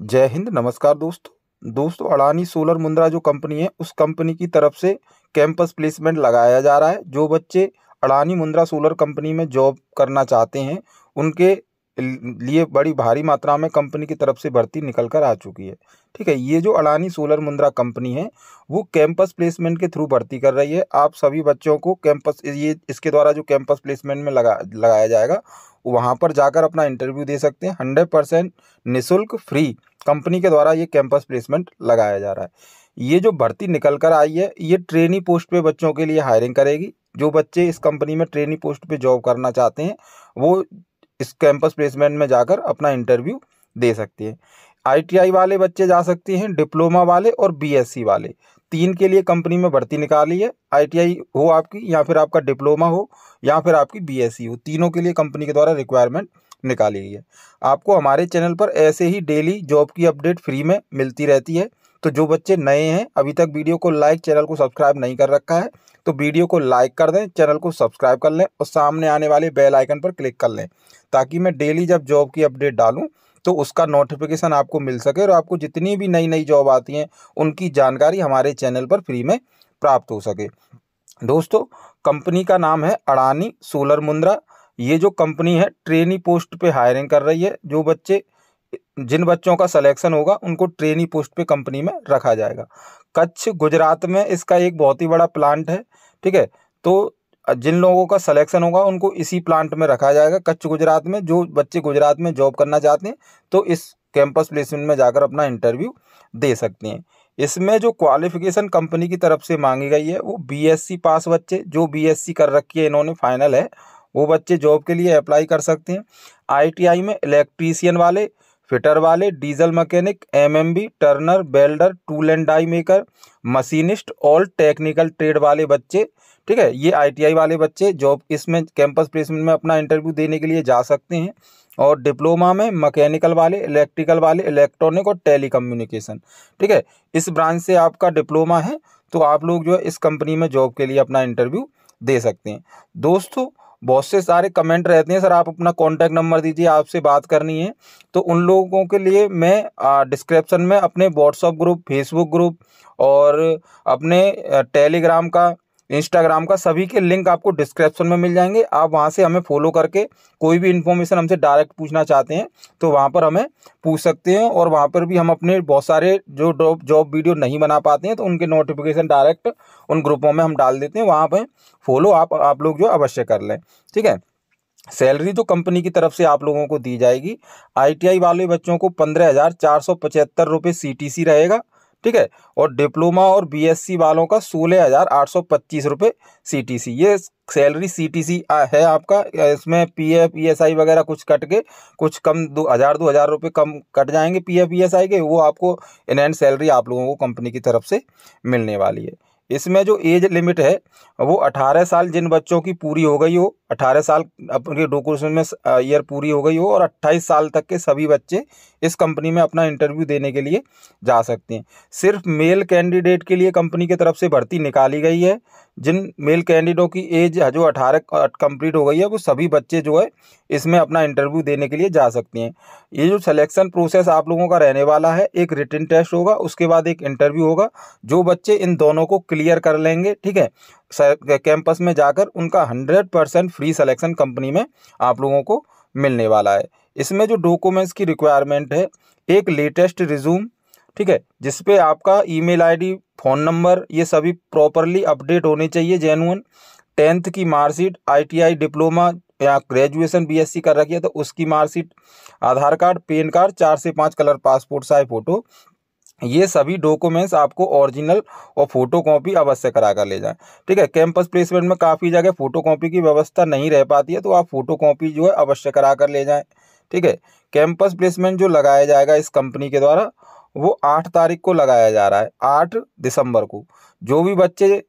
जय हिंद, नमस्कार दोस्तों। दोस्तों, अडानी सोलर मुंद्रा जो कंपनी है, उस कंपनी की तरफ़ से कैंपस प्लेसमेंट लगाया जा रहा है। जो बच्चे अडानी मुंद्रा सोलर कंपनी में जॉब करना चाहते हैं, उनके लिए बड़ी भारी मात्रा में कंपनी की तरफ़ से भर्ती निकल कर आ चुकी है। ठीक है, ये जो अडानी सोलर मुंद्रा कंपनी है, वो कैंपस प्लेसमेंट के थ्रू भर्ती कर रही है। आप सभी बच्चों को कैंपस, ये, इसके द्वारा जो कैंपस प्लेसमेंट में लगा, लगाया जाएगा, वहाँ पर जाकर अपना इंटरव्यू दे सकते हैं। हंड्रेड परसेंट निःशुल्क फ्री कंपनी के द्वारा ये कैंपस प्लेसमेंट लगाया जा रहा है। ये जो भर्ती निकल कर आई है, ये ट्रेनी पोस्ट पे बच्चों के लिए हायरिंग करेगी। जो बच्चे इस कंपनी में ट्रेनी पोस्ट पे जॉब करना चाहते हैं, वो इस कैंपस प्लेसमेंट में जाकर अपना इंटरव्यू दे सकते हैं। आईटीआई वाले बच्चे जा सकते हैं डिप्लोमा वाले और बीएससी वाले। तीन के लिए कंपनी में भर्ती निकाली है। आईटीआई हो आपकी या फिर आपका डिप्लोमा हो या फिर आपकी बीएससी हो। तीनों के लिए कंपनी के द्वारा रिक्वायरमेंट निकाली गई है। आपको हमारे चैनल पर ऐसे ही डेली जॉब की अपडेट फ्री में मिलती रहती है। तो जो बच्चे नए हैं, अभी तक वीडियो को लाइक, चैनल को सब्सक्राइब नहीं कर रखा है तो वीडियो को लाइक कर दें, चैनल को सब्सक्राइब कर लें और सामने आने वाले बेल आइकन पर क्लिक कर लें, ताकि मैं डेली जब जॉब की अपडेट डालूं तो उसका नोटिफिकेशन आपको मिल सके और आपको जितनी भी नई नई जॉब आती हैं, उनकी जानकारी हमारे चैनल पर फ्री में प्राप्त हो सके। दोस्तों, कंपनी का नाम है अडानी सोलर मुंद्रा। ये जो कंपनी है, ट्रेनी पोस्ट पे हायरिंग कर रही है। जो बच्चे जिन बच्चों का सिलेक्शन होगा, उनको ट्रेनी पोस्ट पे कंपनी में रखा जाएगा। कच्छ गुजरात में इसका एक बहुत ही बड़ा प्लांट है, ठीक है? तो जिन लोगों का सिलेक्शन होगा, उनको इसी प्लांट में रखा जाएगा, कच्छ गुजरात में, जो बच्चे गुजरात में जॉब करना चाहते हैं तो इस कैंपस प्लेसमेंट में जाकर अपना इंटरव्यू दे सकते हैं। इसमें जो क्वालिफिकेशन कंपनी की तरफ़ से मांगी गई है, वो बीएससी पास बच्चे, जो बीएससी कर रखी है, इन्होंने फाइनल है, वो बच्चे जॉब के लिए अप्लाई कर सकते हैं। आईटीआई में इलेक्ट्रीशियन वाले फिटर वाले, diesel mechanic MMB turner welder tool and die maker, machinist, all technical trade वाले बच्चे, ठीक है? ये आईटीआई वाले बच्चे जॉब इसमें, कैंपस प्लेसमेंट में अपना इंटरव्यू देने के लिए जा सकते हैं। और डिप्लोमा में मैकेनिकल वाले, इलेक्ट्रिकल वाले, इलेक्ट्रॉनिक और टेली ठीक है? इस ब्रांच से आपका डिप्लोमा है तो आप लोग जो है इस कंपनी में जॉब के लिए अपना इंटरव्यू दे सकते हैं। दोस्तों बहुत से सारे कमेंट रहते हैं, सर आप अपना कॉन्टैक्ट नंबर दीजिए, आपसे बात करनी है। तो उन लोगों के लिए मैं डिस्क्रिप्शन में अपने व्हाट्सअप ग्रुप फेसबुक ग्रुप और अपने टेलीग्राम का इंस्टाग्राम का सभी के लिंक आपको डिस्क्रिप्शन में मिल जाएँगे। आप वहाँ से हमें फॉलो करके कोई भी इन्फॉर्मेशन हमसे डायरेक्ट पूछना चाहते हैं तो वहाँ पर हमें पूछ सकते हैं और वहाँ पर भी हम अपने बहुत सारे जो जॉब वीडियो नहीं बना पाते हैं तो उनके नोटिफिकेशन डायरेक्ट उन ग्रुपों में हम डाल देते हैं। वहाँ पर फॉलो आप आप लोग जो अवश्य कर लें। ठीक है? सैलरी जो कंपनी की तरफ़ से आप लोगों को दी जाएगी। आईटीआई वाले बच्चों को पंद्रह हज़ार चार सौ पचहत्तर रुपये सी रहेगा। ठीक है? और डिप्लोमा और बीएससी वालों का सोलह हज़ार आठ सौ पच्चीस रुपये सी ये सैलरी सीटीसी है आपका? इसमें P F E S I वगैरह कुछ कट के, कुछ कम दो, हज़ार दो हज़ार रुपये कम कट जाएँगे P F E S I के, वो आपको इन एंड सैलरी आप लोगों को कंपनी की तरफ़ से मिलने वाली है। इसमें जो एज लिमिट है, वो अठारह साल जिन बच्चों की पूरी हो गई हो अठारह साल अपने डोकुमेंट में ईयर पूरी हो गई हो और अट्ठाईस साल तक के सभी बच्चे इस कंपनी में अपना इंटरव्यू देने के लिए जा सकते हैं। सिर्फ़ मेल कैंडिडेट के लिए कंपनी की तरफ़ से भर्ती निकाली गई है। जिन मेल कैंडिडेटों की एज जो अठारह कंप्लीट हो गई है, वो सभी बच्चे जो है इसमें अपना इंटरव्यू देने के लिए जा सकते हैं। ये जो सिलेक्शन प्रोसेस आप लोगों का रहने वाला है, एक रिटर्न टेस्ट होगा, उसके बाद एक इंटरव्यू होगा, जो बच्चे इन दोनों को क्लियर कर लेंगे, ठीक है? कैंपस में जाकर उनका hundred percent free selection company में आप लोगों को मिलने वाला है। इसमें जो डॉक्यूमेंट्स की रिक्वायरमेंट है, एक लेटेस्ट रिज्यूम, ठीक है जिस पे आपका ईमेल आईडी, फ़ोन नंबर, ये सभी प्रॉपरली अपडेट होने चाहिए जेनुअन टेंथ की मार्कशीट, आईटीआई डिप्लोमा या ग्रेजुएशन बीएससी कर रखी है तो उसकी marksheet, Aadhaar card, PAN card, चार से पाँच कलर, पासपोर्ट साइज़ फ़ोटो ये सभी डॉक्यूमेंट्स आपको ओरिजिनल और फ़ोटो कॉपी अवश्य करा कर ले जाएँ। ठीक है कैंपस प्लेसमेंट में काफ़ी जगह फ़ोटो कॉपी की व्यवस्था नहीं रह पाती है तो आप फ़ोटो कॉपी जो है अवश्य करा कर ले जाएँ। ठीक है कैंपस प्लेसमेंट जो लगाया जाएगा इस कंपनी के द्वारा, वो आठ तारीख को लगाया जा रहा है, आठ दिसंबर को। जो भी बच्चे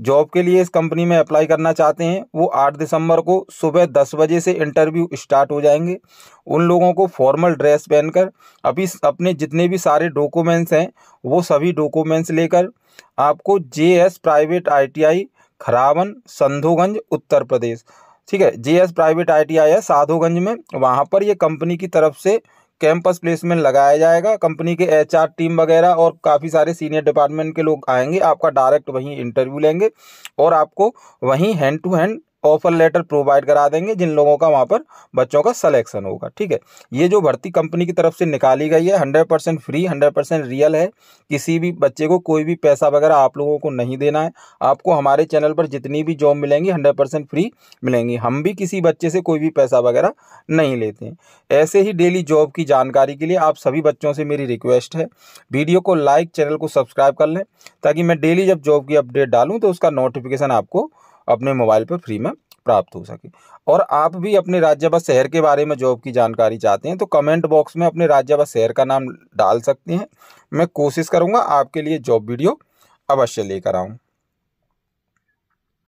जॉब के लिए इस कंपनी में अप्लाई करना चाहते हैं, वो आठ दिसंबर को सुबह दस बजे से इंटरव्यू स्टार्ट हो जाएँगे। उन लोगों को फॉर्मल ड्रेस पहनकर, अभी अपने जितने भी सारे डॉक्यूमेंट्स हैं, वो सभी डॉक्यूमेंट्स लेकर आपको J S private ITI, Kharawan, Sandhoganj, Uttar Pradesh. ठीक है जे एस प्राइवेट आई है, साधोगंज में। वहाँ पर ये कंपनी की तरफ़ से कैंपस प्लेसमेंट लगाया जाएगा। कंपनी के एचआर टीम वगैरह और काफ़ी सारे सीनियर डिपार्टमेंट के लोग आएँगे। आपका डायरेक्ट वहीं इंटरव्यू लेंगे और आपको वहीं hand to hand offer letter provide करा देंगे, जिन लोगों का वहाँ पर बच्चों का सलेक्शन होगा, ठीक है? ये जो भर्ती कंपनी की तरफ़ से निकाली गई है hundred percent free hundred percent real है। किसी भी बच्चे को कोई भी पैसा वगैरह आप लोगों को नहीं देना है। आपको हमारे चैनल पर जितनी भी जॉब मिलेंगी हंड्रेड परसेंट फ्री मिलेंगी। हम भी किसी बच्चे से कोई भी पैसा वगैरह नहीं लेते हैं। ऐसे ही डेली जॉब की जानकारी के लिए आप सभी बच्चों से मेरी रिक्वेस्ट है। वीडियो को लाइक चैनल को सब्सक्राइब कर लें, ताकि मैं डेली जब जॉब की अपडेट डालूँ तो उसका नोटिफिकेशन आपको अपने मोबाइल पर फ्री में प्राप्त हो सके। और आप भी अपने राज्य व शहर के बारे में जॉब की जानकारी चाहते हैं तो कमेंट बॉक्स में अपने राज्य व शहर का नाम डाल सकते हैं। मैं कोशिश करूँगा आपके लिए जॉब वीडियो अवश्य लेकर आऊँ।